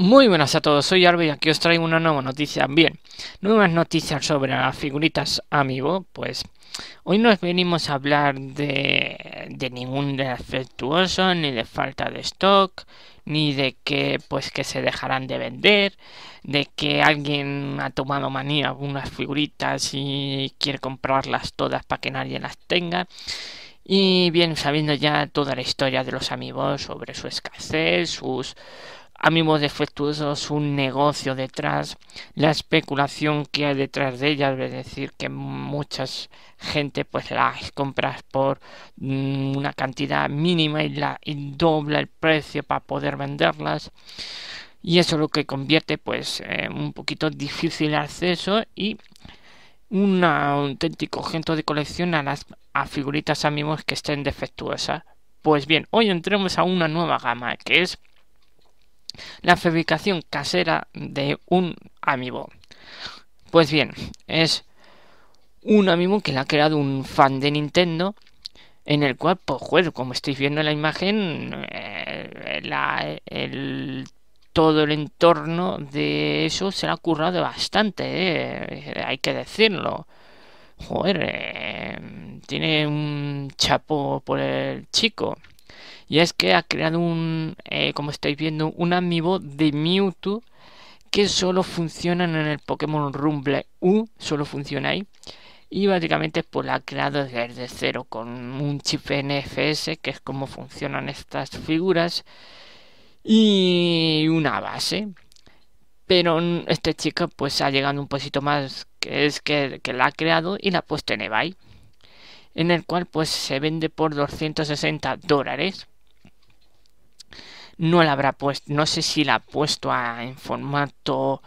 Muy buenas a todos, soy Arby y aquí os traigo una nueva noticia. Bien, nuevas noticias sobre las figuritas Amiibo. Pues hoy no venimos a hablar de, de ningún defectuoso, ni de falta de stock, ni de que pues que se dejarán de vender, de que alguien ha tomado manía unas figuritas y quiere comprarlas todas para que nadie las tenga. Y bien, sabiendo ya toda la historia de los amigos sobre su escasez, sus amigos defectuosos, un negocio detrás, la especulación que hay detrás de ellas, es decir, que muchas gente pues las compras por mm, una cantidad mínima y, la, y dobla el precio para poder venderlas y eso lo que convierte pues en un poquito difícil acceso y un auténtico objeto de colección a las a figuritas amigos que estén defectuosas. Pues bien, hoy entremos a una nueva gama que es la fabricación casera de un amiibo. Pues bien, es un amiibo que le ha creado un fan de Nintendo en el cual, pues, como estáis viendo en la imagen, eh, todo el entorno de eso se ha currado bastante, eh, hay que decirlo. Joder, eh, tiene un chapo por el chico. Y es que ha creado un, eh, como estáis viendo, un amiibo de Mewtwo que solo funciona en el Pokémon Rumble U, solo funciona ahí. Y básicamente pues la ha creado desde cero con un chip NFS, que es como funcionan estas figuras, y una base. Pero este chico pues ha llegado un poquito más, que es que, que la ha creado y la ha puesto en eBay. En el cual pues se vende por 260 dólares no la habrá puesto, no sé si la ha puesto en formato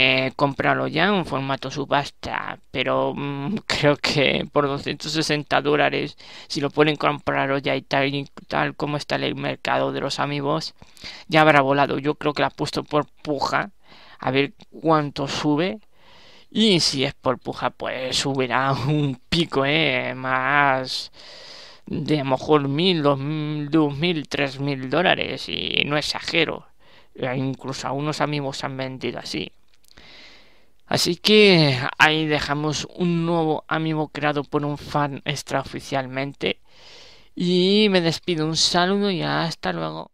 eh, comprarlo ya en formato subasta, pero mm, creo que por 260 dólares, si lo pueden comprarlo ya y tal, tal como está el mercado de los amigos, ya habrá volado. Yo creo que la ha puesto por puja, a ver cuánto sube. Y si es por puja, pues subirá un pico, eh, más de a lo mejor mil, dos, mil, tres mil dólares y no exagero. E incluso a unos amigos han vendido así. Así que ahí dejamos un nuevo amigo creado por un fan extraoficialmente. Y me despido un saludo y hasta luego.